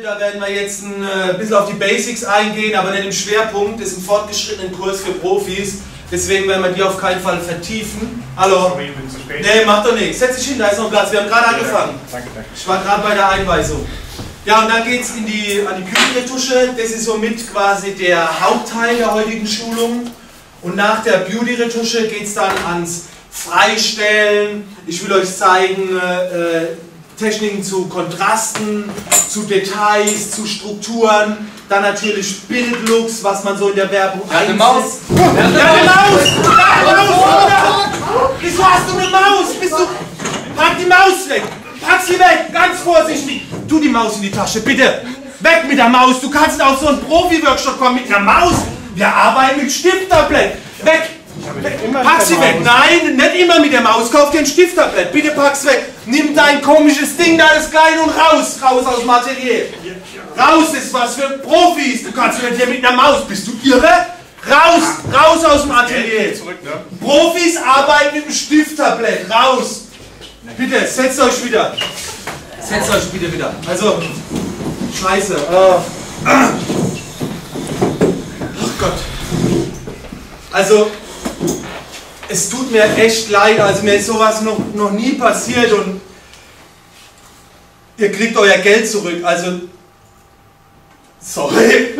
Da werden wir jetzt ein äh, bisschen auf die Basics eingehen, aber nicht im Schwerpunkt. Das ist ein fortgeschrittenen Kurs für Profis. Deswegen werden wir die auf keinen Fall vertiefen. Hallo? Sorry, ich bin zu spät. Nee, macht doch nichts. Setz dich hin, da ist noch Platz. Wir haben gerade angefangen. Danke, danke. Ich war gerade bei der Einweisung. Ja, und dann geht es die, an die Beauty-Retusche. Das ist somit quasi der Hauptteil der heutigen Schulung. Und nach der Beauty-Retusche geht es dann ans Freistellen. Ich will euch zeigen äh, äh, Techniken zu Kontrasten, zu Details, zu Strukturen. Dann natürlich Bildlooks, was man so in der Werbung eine einsetzt. Maus. Ja, eine Maus! Ja, eine Maus! Bruder! Wieso hast du eine Maus? Bist du... Pack die Maus weg! Pack sie weg! Ganz vorsichtig! Tu die Maus in die Tasche, bitte! Weg mit der Maus! Du kannst auf so einen Profi-Workshop kommen mit einer Maus! Wir arbeiten mit Stifttablett! Pack sie weg! Nein, nicht immer mit der Maus! Kauf dir ein Stifttablett! Bitte pack's weg! Nimm dein komisches Ding da, das Kleine und raus! Raus aus dem Atelier! Raus ist was für Profis! Du kannst nicht hier mit einer Maus! Bist du irre? Raus! Raus aus dem Atelier! Ne? Profis arbeiten mit dem Stifttablett. Raus! Bitte, setzt euch wieder. Setzt euch bitte wieder. Also, scheiße. Äh. Ach Gott. Also, es tut mir echt leid. Also, mir ist sowas noch, noch nie passiert und ihr kriegt euer Geld zurück. Also, sorry.